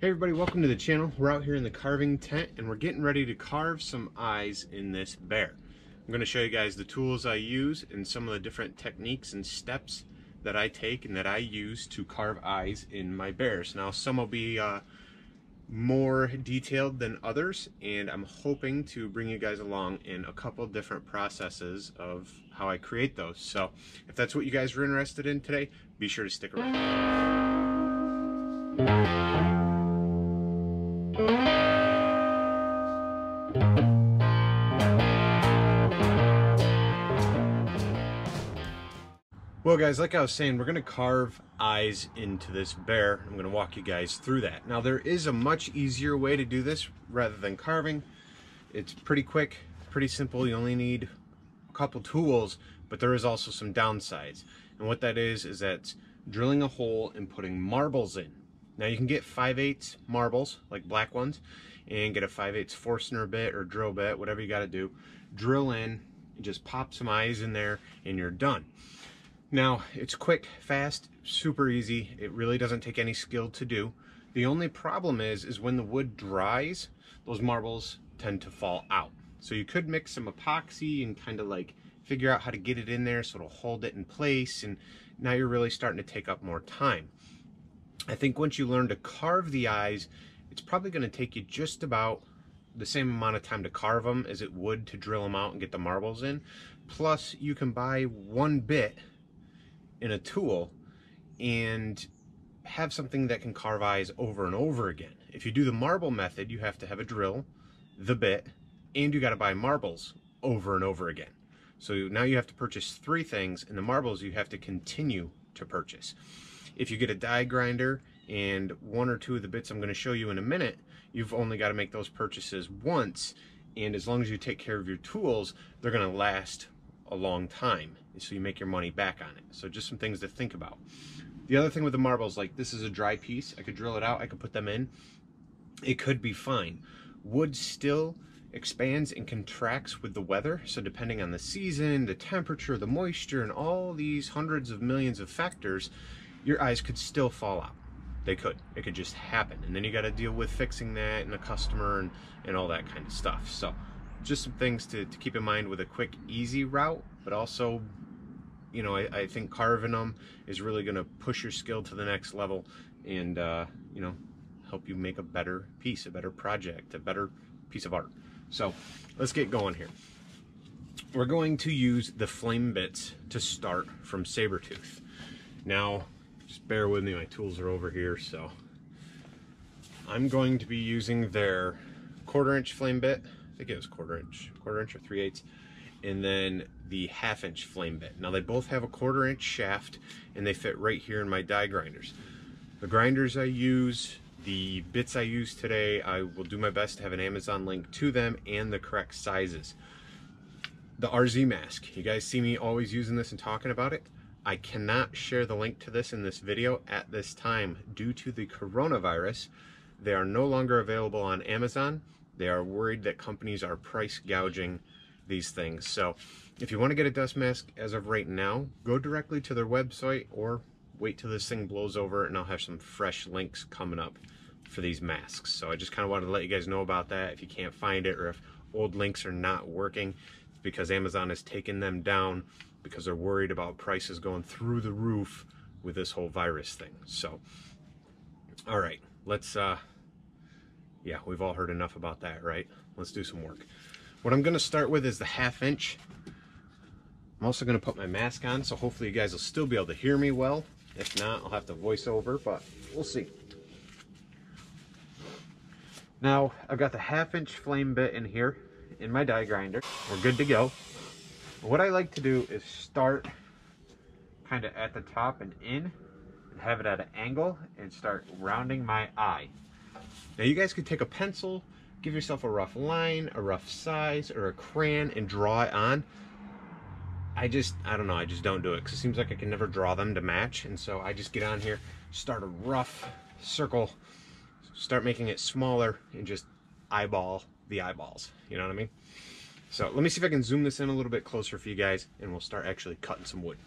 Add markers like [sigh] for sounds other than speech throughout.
Hey everybody, welcome to the channel. We're out here in the carving tent and we're getting ready to carve some eyes in this bear. I'm going to show you guys the tools I use and some of the different techniques and steps that I take and that I use to carve eyes in my bears. Now some will be uh, more detailed than others and I'm hoping to bring you guys along in a couple different processes of how I create those. So if that's what you guys are interested in today, be sure to stick around. Well guys, like I was saying, we're gonna carve eyes into this bear. I'm gonna walk you guys through that. Now there is a much easier way to do this rather than carving. It's pretty quick, pretty simple. You only need a couple tools, but there is also some downsides. And what that is, is that drilling a hole and putting marbles in. Now you can get 5 8 marbles, like black ones, and get a 5 8 Forstner bit or drill bit, whatever you gotta do. Drill in, just pop some eyes in there, and you're done. Now, it's quick, fast, super easy. It really doesn't take any skill to do. The only problem is, is when the wood dries, those marbles tend to fall out. So you could mix some epoxy and kind of like figure out how to get it in there so it'll hold it in place. And now you're really starting to take up more time. I think once you learn to carve the eyes, it's probably going to take you just about the same amount of time to carve them as it would to drill them out and get the marbles in. Plus, you can buy one bit in a tool and have something that can carve eyes over and over again. If you do the marble method, you have to have a drill, the bit, and you got to buy marbles over and over again. So now you have to purchase three things, and the marbles you have to continue to purchase. If you get a die grinder and one or two of the bits I'm going to show you in a minute, you've only got to make those purchases once, and as long as you take care of your tools, they're going to last a long time so you make your money back on it. So just some things to think about. The other thing with the marbles, like this is a dry piece. I could drill it out. I could put them in. It could be fine. Wood still expands and contracts with the weather. So depending on the season, the temperature, the moisture, and all these hundreds of millions of factors, your eyes could still fall out. They could. It could just happen. And then you got to deal with fixing that and a customer and, and all that kind of stuff. So just some things to, to keep in mind with a quick, easy route, but also you know, I, I think carving them is really going to push your skill to the next level and, uh, you know, help you make a better piece, a better project, a better piece of art. So let's get going here. We're going to use the flame bits to start from Saburrtooth. Now, just bear with me, my tools are over here, so I'm going to be using their quarter inch flame bit. Think it was quarter inch, quarter inch or three eighths and then the half inch flame bit. Now they both have a quarter inch shaft and they fit right here in my die grinders. The grinders I use, the bits I use today, I will do my best to have an Amazon link to them and the correct sizes. The RZ mask, you guys see me always using this and talking about it. I cannot share the link to this in this video at this time due to the coronavirus. They are no longer available on Amazon. They are worried that companies are price gouging these things. So if you want to get a dust mask as of right now, go directly to their website or wait till this thing blows over and I'll have some fresh links coming up for these masks. So I just kind of wanted to let you guys know about that. If you can't find it or if old links are not working, it's because Amazon has taken them down because they're worried about prices going through the roof with this whole virus thing. So, all right, let's, uh, yeah, we've all heard enough about that, right? Let's do some work. What I'm going to start with is the half inch. I'm also going to put my mask on, so hopefully you guys will still be able to hear me well. If not, I'll have to voice over, but we'll see. Now, I've got the half inch flame bit in here in my die grinder. We're good to go. What I like to do is start kind of at the top and in and have it at an angle and start rounding my eye. Now you guys could take a pencil give yourself a rough line, a rough size, or a crayon and draw it on. I just, I don't know, I just don't do it because it seems like I can never draw them to match. And so I just get on here, start a rough circle, start making it smaller, and just eyeball the eyeballs. You know what I mean? So let me see if I can zoom this in a little bit closer for you guys, and we'll start actually cutting some wood.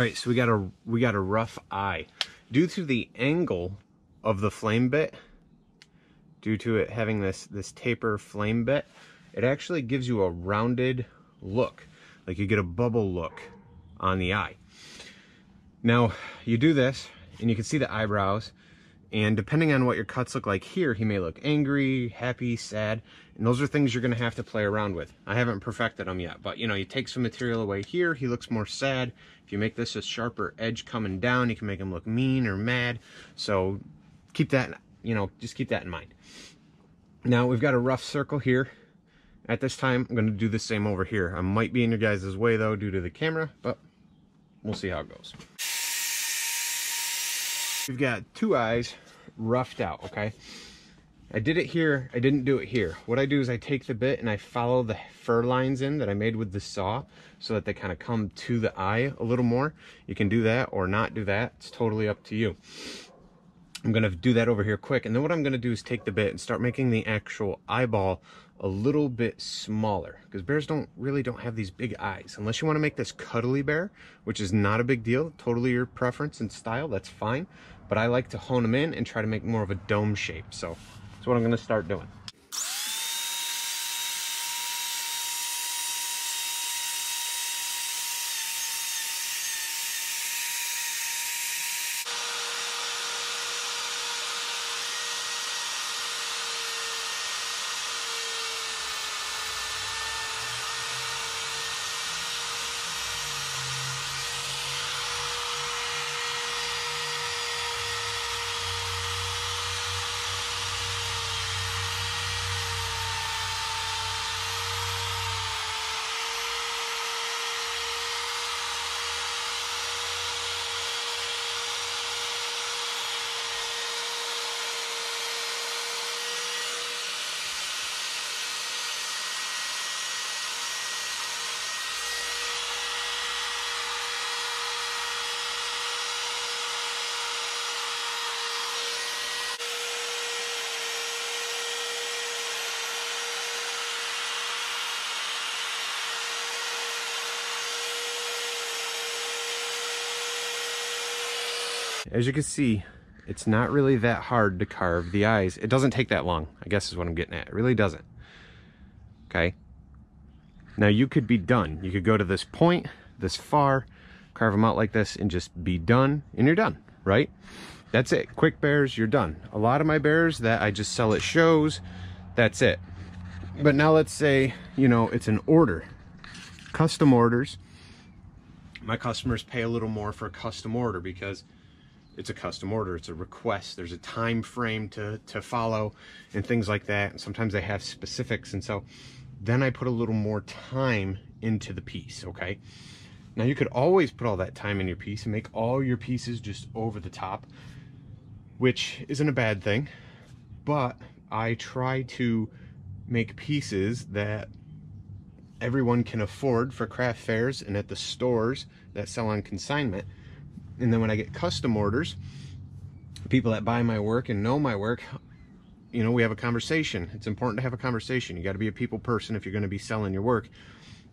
All right, so we got a we got a rough eye. Due to the angle of the flame bit, due to it having this this taper flame bit, it actually gives you a rounded look. Like you get a bubble look on the eye. Now, you do this, and you can see the eyebrows, and depending on what your cuts look like here, he may look angry, happy, sad, and those are things you're gonna have to play around with. I haven't perfected them yet, but you know, you take some material away here, he looks more sad. If you make this a sharper edge coming down, you can make him look mean or mad. So keep that, you know, just keep that in mind. Now we've got a rough circle here. At this time, I'm gonna do the same over here. I might be in your guys' way though due to the camera, but we'll see how it goes. We've got two eyes roughed out, okay? I did it here, I didn't do it here. What I do is I take the bit and I follow the fur lines in that I made with the saw so that they kind of come to the eye a little more. You can do that or not do that, it's totally up to you. I'm gonna do that over here quick and then what I'm gonna do is take the bit and start making the actual eyeball a little bit smaller because bears don't really don't have these big eyes. Unless you want to make this cuddly bear which is not a big deal totally your preference and style that's fine. But I like to hone them in and try to make more of a dome shape. So that's what I'm going to start doing As you can see, it's not really that hard to carve the eyes. It doesn't take that long, I guess is what I'm getting at. It really doesn't. Okay. Now you could be done. You could go to this point, this far, carve them out like this and just be done and you're done, right? That's it. Quick bears, you're done. A lot of my bears that I just sell at shows, that's it. But now let's say, you know, it's an order. Custom orders. My customers pay a little more for a custom order because it's a custom order it's a request there's a time frame to to follow and things like that and sometimes they have specifics and so then i put a little more time into the piece okay? Now you could always put all that time in your piece and make all your pieces just over the top which isn't a bad thing but i try to make pieces that everyone can afford for craft fairs and at the stores that sell on consignment and then when I get custom orders, people that buy my work and know my work, you know, we have a conversation. It's important to have a conversation. You got to be a people person if you're going to be selling your work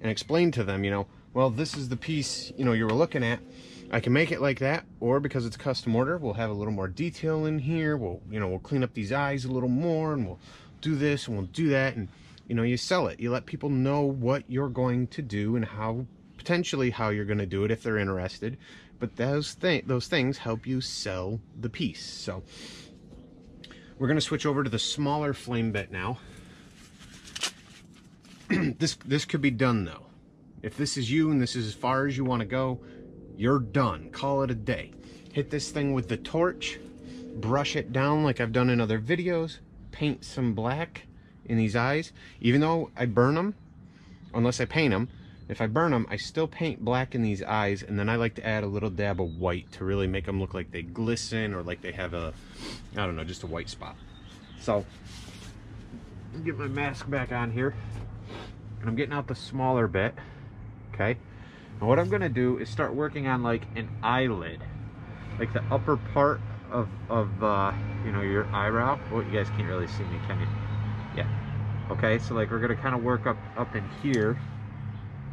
and explain to them, you know, well, this is the piece, you know, you were looking at. I can make it like that, or because it's custom order, we'll have a little more detail in here. We'll, you know, we'll clean up these eyes a little more and we'll do this and we'll do that. And, you know, you sell it. You let people know what you're going to do and how, potentially how you're going to do it if they're interested but those th those things help you sell the piece. So we're going to switch over to the smaller flame bit now. [clears throat] this this could be done though. If this is you and this is as far as you want to go, you're done. Call it a day. Hit this thing with the torch, brush it down like I've done in other videos, paint some black in these eyes. Even though I burn them, unless I paint them, if I burn them, I still paint black in these eyes, and then I like to add a little dab of white to really make them look like they glisten or like they have a, I don't know, just a white spot. So, get my mask back on here, and I'm getting out the smaller bit, okay? And what I'm gonna do is start working on like an eyelid, like the upper part of, of uh, you know, your eyebrow. Well, you guys can't really see me, can you? Yeah. Okay, so like we're gonna kind of work up, up in here,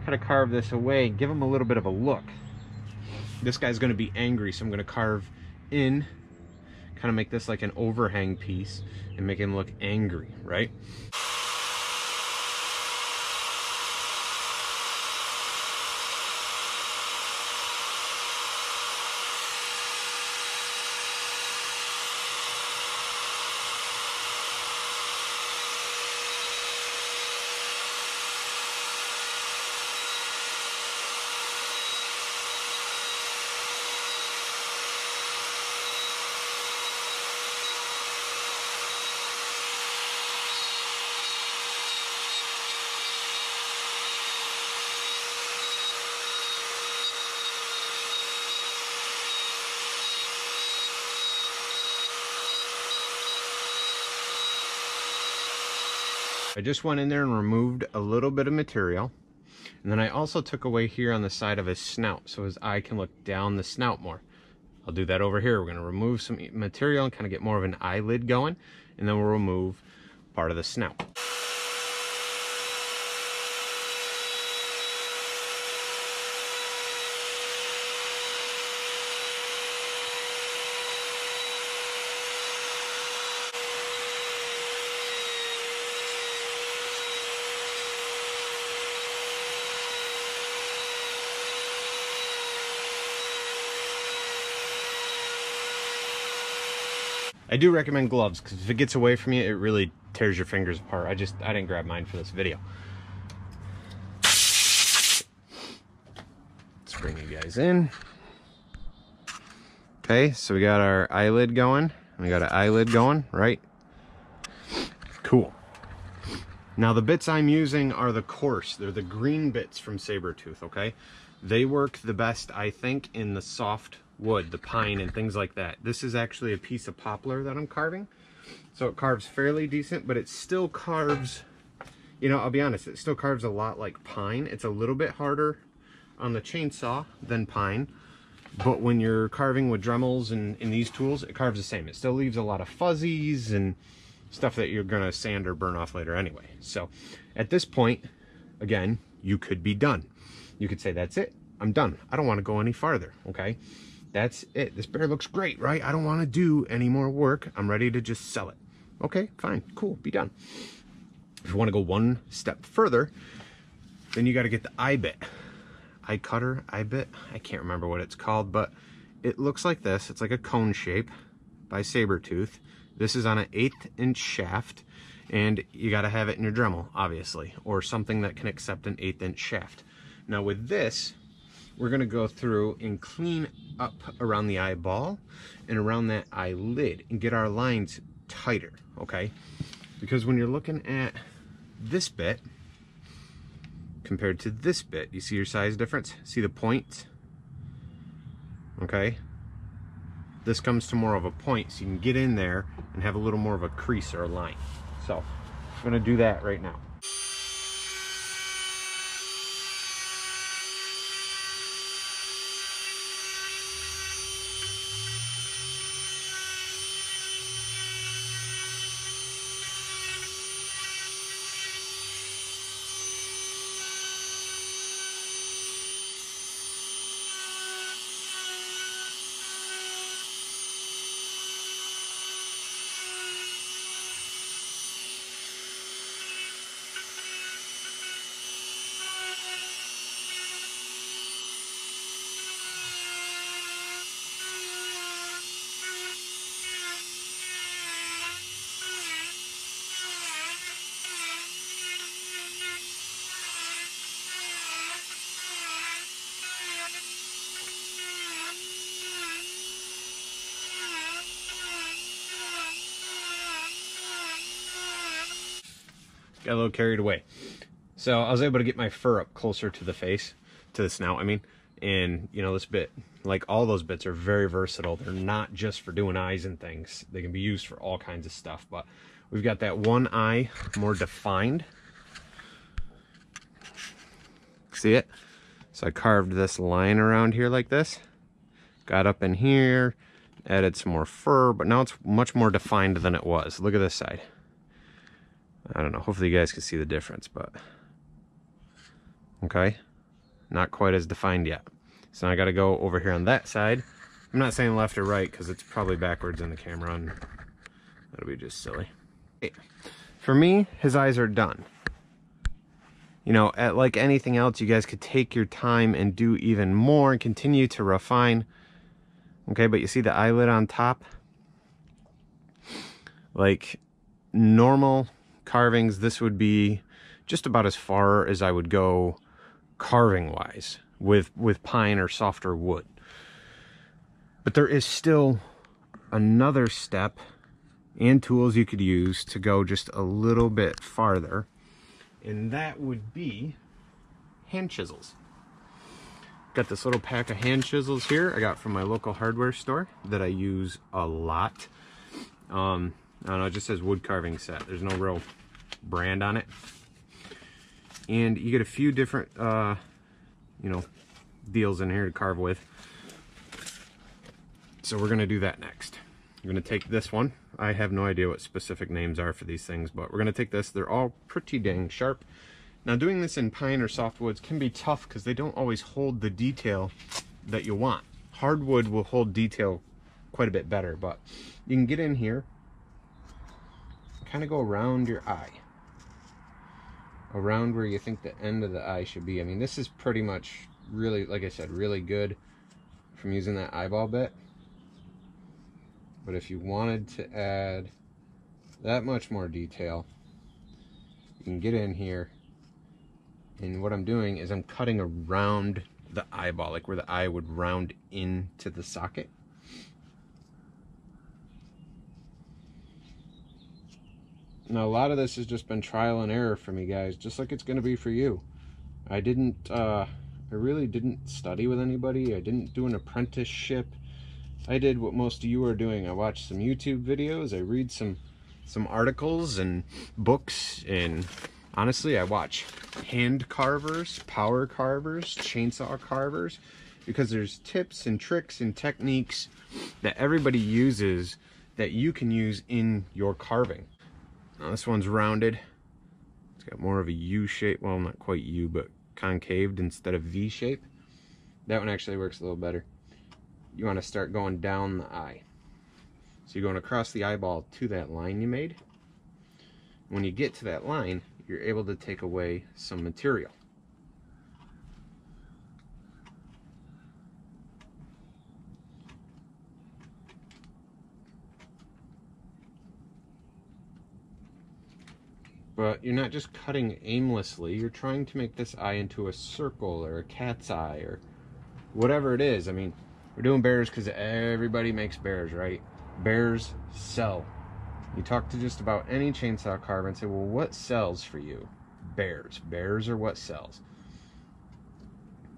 kind of carve this away and give him a little bit of a look. this guy's gonna be angry, so I'm gonna carve in, kind of make this like an overhang piece and make him look angry, right? I just went in there and removed a little bit of material. And then I also took away here on the side of his snout so his eye can look down the snout more. I'll do that over here. We're going to remove some material and kind of get more of an eyelid going. And then we'll remove part of the snout. I do recommend gloves because if it gets away from you, it really tears your fingers apart. I just, I didn't grab mine for this video. Let's bring you guys in. Okay, so we got our eyelid going. We got an eyelid going, right? Cool. Now the bits I'm using are the coarse. They're the green bits from Saburrtooth, okay? They work the best, I think, in the soft wood, the pine and things like that. This is actually a piece of poplar that I'm carving. So it carves fairly decent, but it still carves, you know, I'll be honest, it still carves a lot like pine. It's a little bit harder on the chainsaw than pine. But when you're carving with Dremels and, and these tools, it carves the same. It still leaves a lot of fuzzies and stuff that you're gonna sand or burn off later anyway. So at this point, again, you could be done. You could say, that's it, I'm done. I don't wanna go any farther, okay? That's it. This bear looks great, right? I don't want to do any more work. I'm ready to just sell it. Okay, fine, cool, be done. If you want to go one step further, then you got to get the eye bit. Eye cutter, eye bit. I can't remember what it's called, but it looks like this. It's like a cone shape by Saburrtooth. This is on an eighth inch shaft, and you got to have it in your Dremel, obviously, or something that can accept an eighth inch shaft. Now with this, we're going to go through and clean up around the eyeball and around that eyelid and get our lines tighter, okay? Because when you're looking at this bit compared to this bit, you see your size difference? See the point? Okay? This comes to more of a point so you can get in there and have a little more of a crease or a line. So, I'm going to do that right now. Got a little carried away. So I was able to get my fur up closer to the face, to the snout, I mean. And, you know, this bit, like all those bits are very versatile. They're not just for doing eyes and things. They can be used for all kinds of stuff. But we've got that one eye more defined. See it? So I carved this line around here like this. Got up in here, added some more fur, but now it's much more defined than it was. Look at this side. I don't know. Hopefully you guys can see the difference, but okay. Not quite as defined yet. So I got to go over here on that side. I'm not saying left or right because it's probably backwards in the camera and that'll be just silly. For me, his eyes are done. You know, at like anything else, you guys could take your time and do even more and continue to refine. Okay, but you see the eyelid on top? Like normal carvings, this would be just about as far as I would go carving wise with, with pine or softer wood. But there is still another step and tools you could use to go just a little bit farther. And that would be hand chisels. Got this little pack of hand chisels here I got from my local hardware store that I use a lot. Um, I don't know, it just says wood carving set. There's no real brand on it. And you get a few different, uh, you know, deals in here to carve with. So we're gonna do that next. I'm gonna take this one. I have no idea what specific names are for these things, but we're gonna take this. They're all pretty dang sharp. Now doing this in pine or softwoods can be tough because they don't always hold the detail that you want. Hardwood will hold detail quite a bit better, but you can get in here, kind of go around your eye. Around where you think the end of the eye should be. I mean, this is pretty much really, like I said, really good from using that eyeball bit. But if you wanted to add that much more detail, you can get in here. And what I'm doing is I'm cutting around the eyeball, like where the eye would round into the socket. Now, a lot of this has just been trial and error for me, guys, just like it's going to be for you. I didn't, uh, I really didn't study with anybody. I didn't do an apprenticeship. I did what most of you are doing. I watched some YouTube videos. I read some some articles and books and honestly, I watch hand carvers, power carvers, chainsaw carvers because there's tips and tricks and techniques that everybody uses that you can use in your carving. Now this one's rounded. It's got more of a U shape. Well, not quite U, but concaved instead of V shape. That one actually works a little better you want to start going down the eye. So you're going across the eyeball to that line you made. When you get to that line, you're able to take away some material. But you're not just cutting aimlessly, you're trying to make this eye into a circle or a cat's eye or whatever it is. I mean, we're doing bears because everybody makes bears, right? Bears sell. You talk to just about any chainsaw carver and say, well, what sells for you? Bears. Bears are what sells.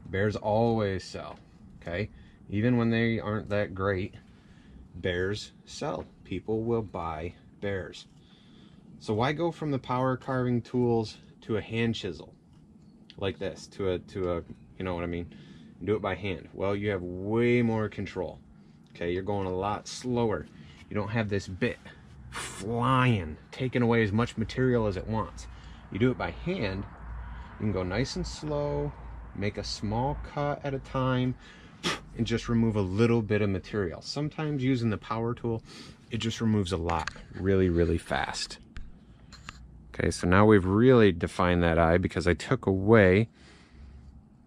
Bears always sell, okay? Even when they aren't that great, bears sell. People will buy bears. So why go from the power carving tools to a hand chisel like this, to a, to a, you know what I mean? do it by hand. Well, you have way more control. Okay, you're going a lot slower. You don't have this bit flying, taking away as much material as it wants. You do it by hand, you can go nice and slow, make a small cut at a time, and just remove a little bit of material. Sometimes using the power tool, it just removes a lot really, really fast. Okay, so now we've really defined that eye because I took away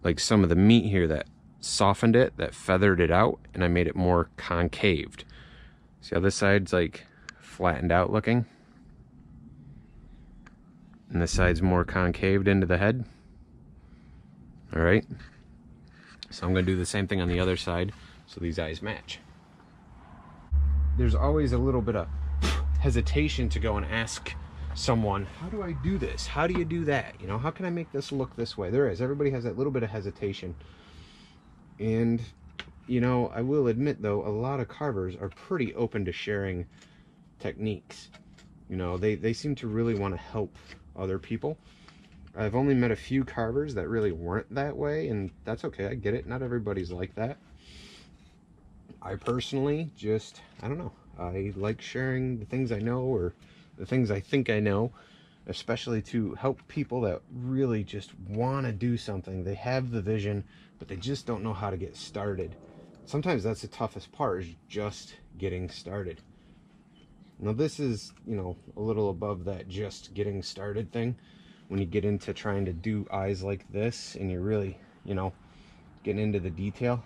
like some of the meat here that softened it, that feathered it out, and I made it more concaved. See how this side's like flattened out looking? And this side's more concaved into the head. All right. So I'm gonna do the same thing on the other side so these eyes match. There's always a little bit of hesitation to go and ask someone, how do I do this? How do you do that? You know, how can I make this look this way? There is. Everybody has that little bit of hesitation. And, you know, I will admit, though, a lot of carvers are pretty open to sharing techniques. You know, they, they seem to really want to help other people. I've only met a few carvers that really weren't that way, and that's okay. I get it. Not everybody's like that. I personally just, I don't know. I like sharing the things I know or the things I think I know, especially to help people that really just want to do something. They have the vision, but they just don't know how to get started. Sometimes that's the toughest part is just getting started. Now this is, you know, a little above that just getting started thing. When you get into trying to do eyes like this and you're really, you know, getting into the detail.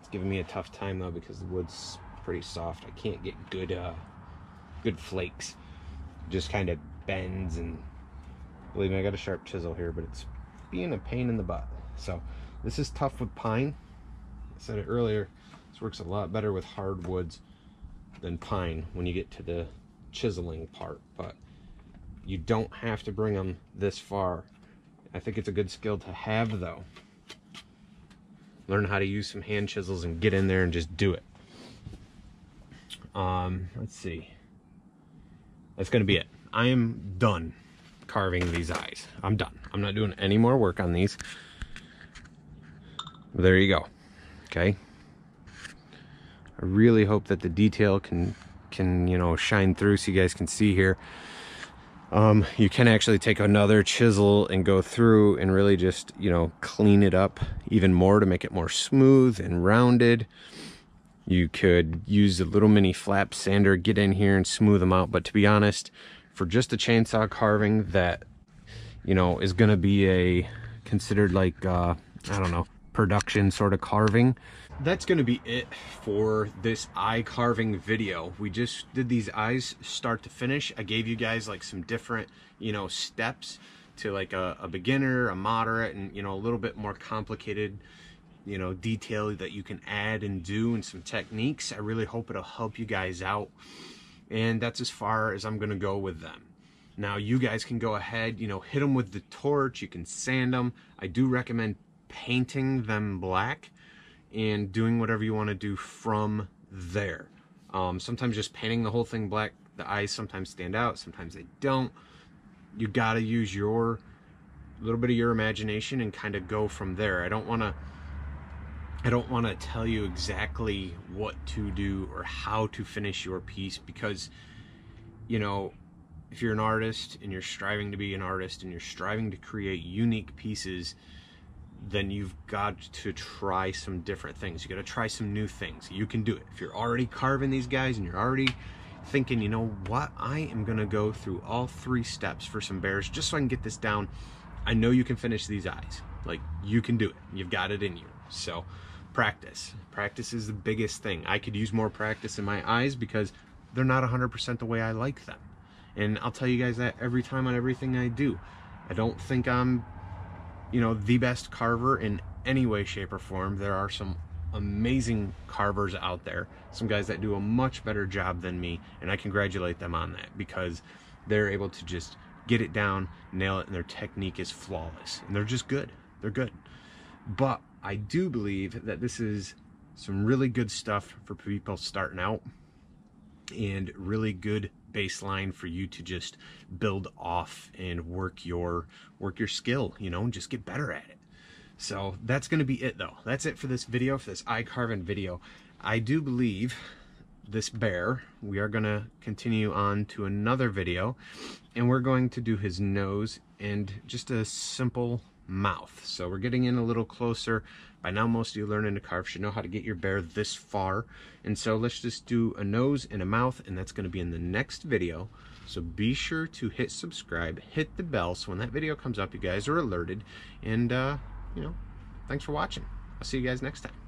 It's giving me a tough time though because the wood's pretty soft. I can't get good, uh, good flakes. Just kind of bends and believe me, I got a sharp chisel here, but it's being a pain in the butt. So this is tough with pine. I said it earlier, this works a lot better with hardwoods than pine when you get to the chiseling part, but you don't have to bring them this far. I think it's a good skill to have though. Learn how to use some hand chisels and get in there and just do it. Um, let's see. That's gonna be it. I am done carving these eyes. I'm done. I'm not doing any more work on these. There you go. Okay. I really hope that the detail can can you know shine through so you guys can see here um, you can actually take another chisel and go through and really just you know clean it up even more to make it more smooth and rounded you could use a little mini flap sander get in here and smooth them out but to be honest for just a chainsaw carving that you know is going to be a considered like uh, I don't know production sort of carving that's going to be it for this eye carving video. We just did these eyes start to finish. I gave you guys like some different, you know, steps to like a, a beginner, a moderate, and, you know, a little bit more complicated, you know, detail that you can add and do and some techniques. I really hope it'll help you guys out. And that's as far as I'm going to go with them. Now you guys can go ahead, you know, hit them with the torch. You can sand them. I do recommend painting them black and doing whatever you want to do from there. Um, sometimes just painting the whole thing black, the eyes sometimes stand out, sometimes they don't. You got to use your little bit of your imagination and kind of go from there. I don't want to I don't want to tell you exactly what to do or how to finish your piece because you know, if you're an artist and you're striving to be an artist and you're striving to create unique pieces, then you've got to try some different things. You got to try some new things. You can do it. If you're already carving these guys and you're already thinking, you know what, I am going to go through all three steps for some bears just so I can get this down. I know you can finish these eyes. Like, you can do it. You've got it in you. So, practice. Practice is the biggest thing. I could use more practice in my eyes because they're not 100% the way I like them. And I'll tell you guys that every time on everything I do. I don't think I'm you know, the best carver in any way, shape, or form. There are some amazing carvers out there, some guys that do a much better job than me, and I congratulate them on that because they're able to just get it down, nail it, and their technique is flawless. And they're just good. They're good. But I do believe that this is some really good stuff for people starting out and really good baseline for you to just build off and work your work your skill you know and just get better at it. So that's going to be it though. That's it for this video for this eye carving video. I do believe this bear we are going to continue on to another video and we're going to do his nose and just a simple mouth so we're getting in a little closer by now, most of you learning to carve should know how to get your bear this far. And so let's just do a nose and a mouth, and that's gonna be in the next video. So be sure to hit subscribe, hit the bell, so when that video comes up, you guys are alerted. And, uh, you know, thanks for watching. I'll see you guys next time.